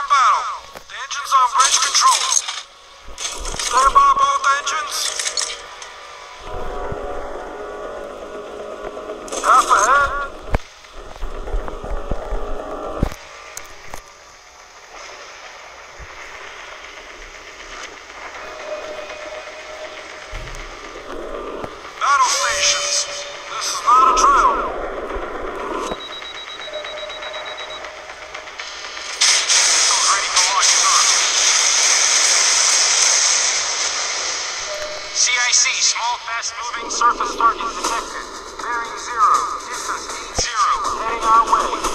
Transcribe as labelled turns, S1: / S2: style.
S1: from battle. The engine's on bridge control. Stand by both engines. Half ahead. Battle stations. This is not a drill. Surface target detected. Bearing zero. Distance eight zero. Heading our way.